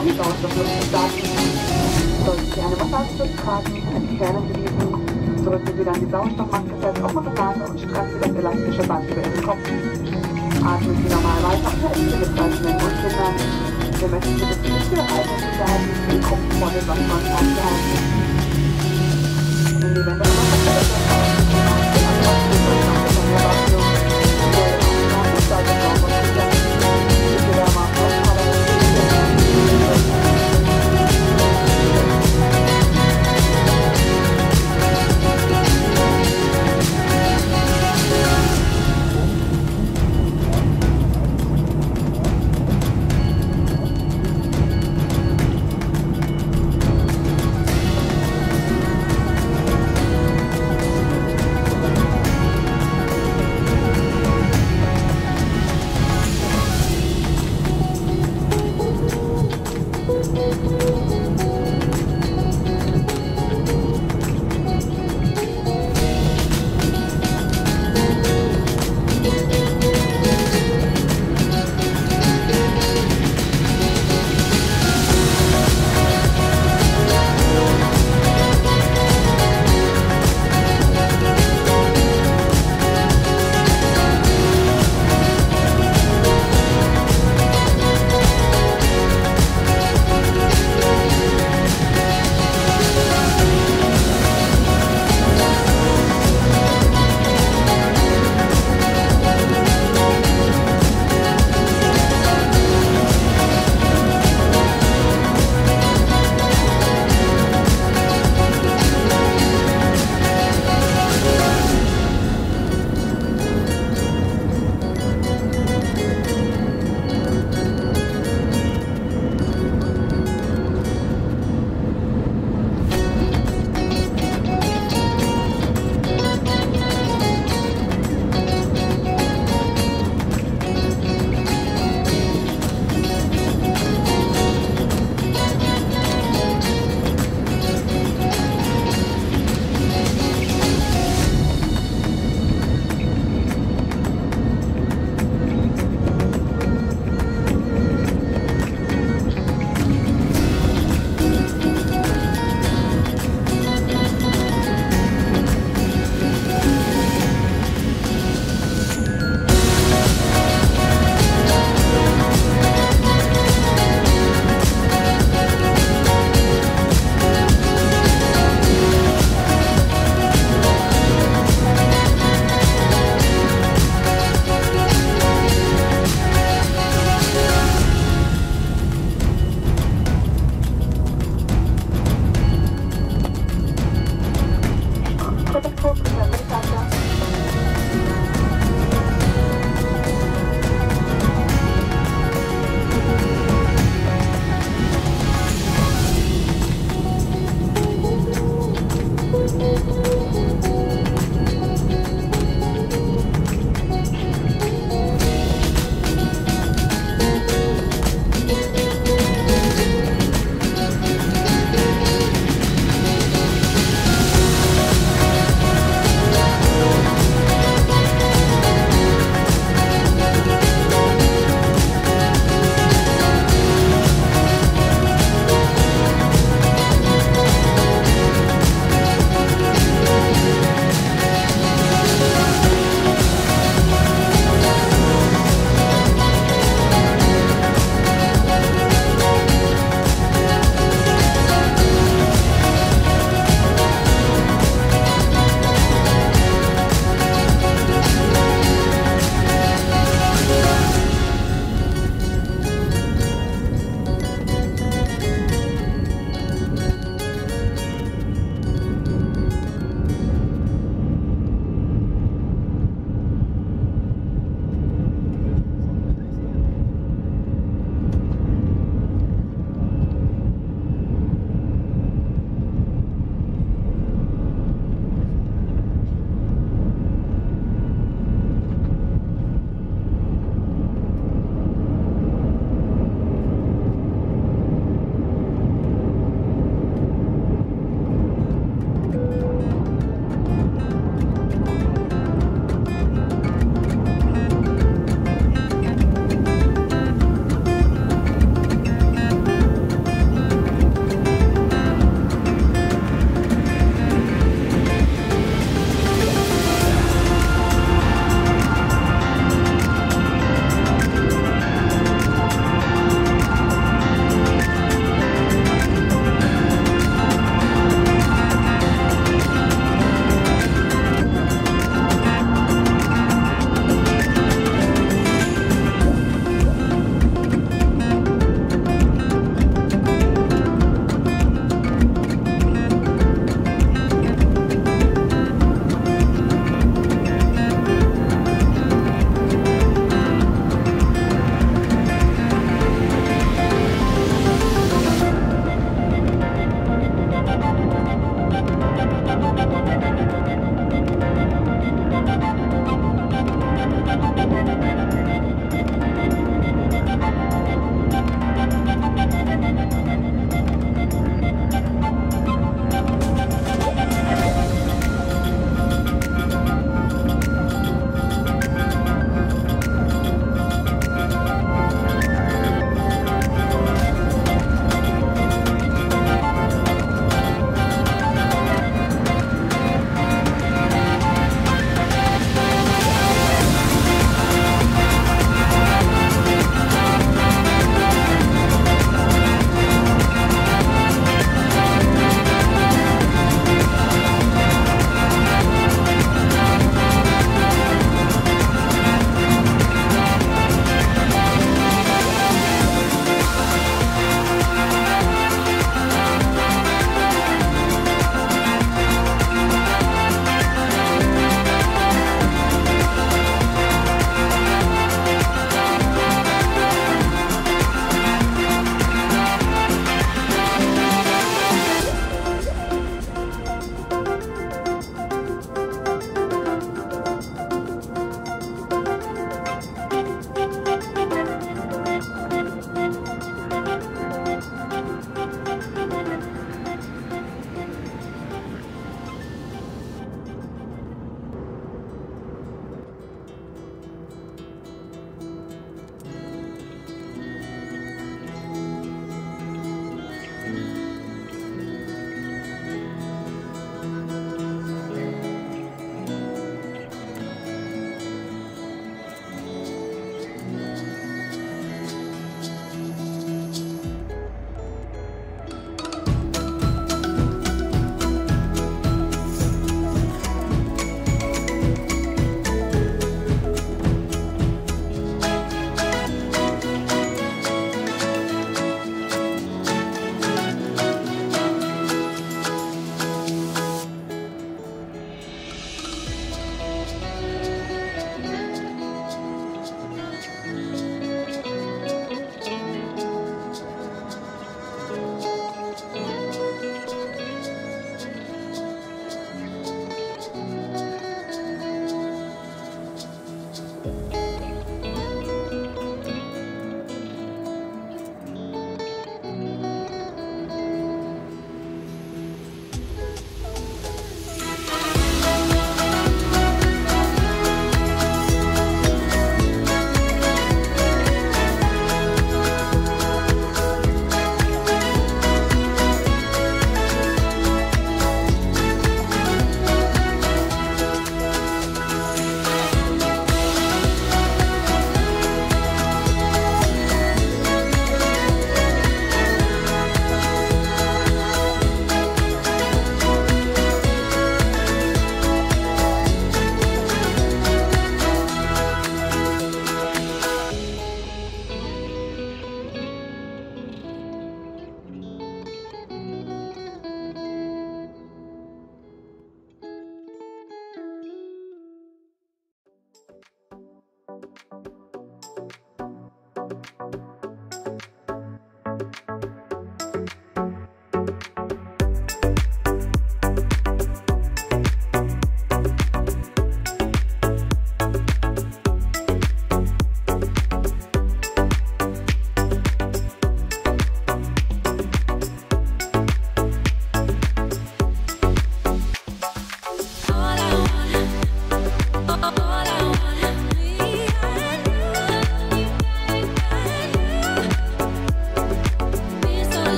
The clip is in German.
eine der Antibiotikaten auch nicht Sauerstoffluft Sollten Sie eine Massage tragen, entfernen Sie diesen, drücken Sie dann die Sauerstoffmaske fest auf Ihre Nase und Sie das elastische Band über Kopf. Atmen Sie normal weiter und helfen Sie mit Zeichnungen und Kindern. Wir möchten Sie bitten, für Ihre eigene Sicherheit die Kopfvolle Sonnenbrand aufzuhalten. In die Wände